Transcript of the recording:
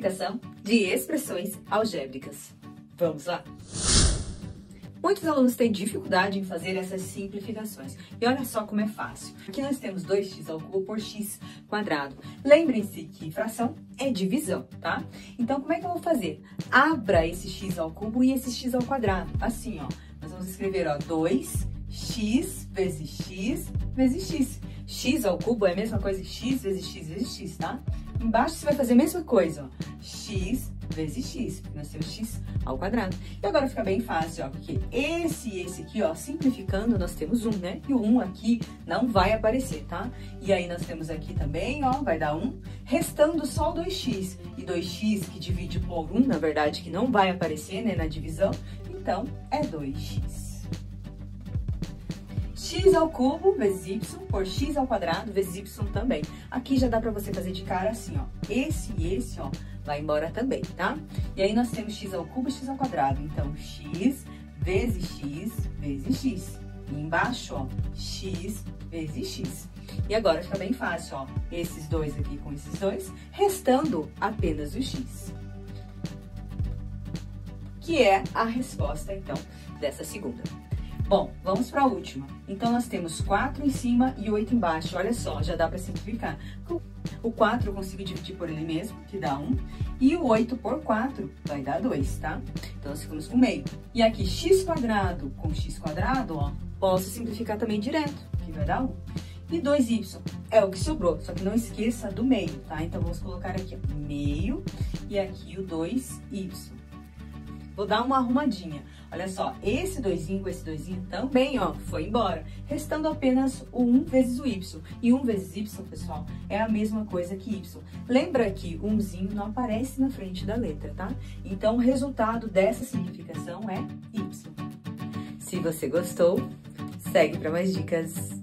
Simplificação de expressões algébricas. Vamos lá? Muitos alunos têm dificuldade em fazer essas simplificações. E olha só como é fácil. Aqui nós temos 2x ao cubo por x quadrado. Lembrem-se que fração é divisão, tá? Então, como é que eu vou fazer? Abra esse x ao cubo e esse x ao quadrado. Assim, ó. Nós vamos escrever, ó, 2x vezes x vezes x. x ao cubo é a mesma coisa que x vezes x vezes x, tá? Embaixo você vai fazer a mesma coisa, ó. x vezes x, porque nós temos x ao quadrado. E agora fica bem fácil, ó, porque esse e esse aqui, ó, simplificando, nós temos 1, né? E o 1 aqui não vai aparecer, tá? E aí nós temos aqui também, ó, vai dar 1, restando só o 2x. E 2x que divide por 1, na verdade, que não vai aparecer, né, na divisão, então é 2x x ao cubo vezes y por x ao quadrado vezes y também. Aqui já dá pra você fazer de cara assim, ó. Esse e esse, ó, vai embora também, tá? E aí nós temos x ao cubo x ao quadrado. Então, x vezes x vezes x. E embaixo, ó, x vezes x. E agora fica bem fácil, ó, esses dois aqui com esses dois, restando apenas o x. Que é a resposta, então, dessa segunda. Bom, vamos para a última. Então, nós temos 4 em cima e 8 embaixo. Olha só, já dá para simplificar. O 4 eu consigo dividir por ele mesmo, que dá 1. E o 8 por 4 vai dar 2, tá? Então, nós ficamos com meio. E aqui, x com x ó, posso simplificar também direto, que vai dar 1. E 2y é o que sobrou, só que não esqueça do meio, tá? Então, vamos colocar aqui, ó, meio e aqui o 2y. Vou dar uma arrumadinha. Olha só, esse doisinho com esse doisinho também, ó, foi embora. Restando apenas o 1 vezes o y. E 1 vezes y, pessoal, é a mesma coisa que y. Lembra que o 1zinho não aparece na frente da letra, tá? Então, o resultado dessa simplificação é y. Se você gostou, segue para mais dicas.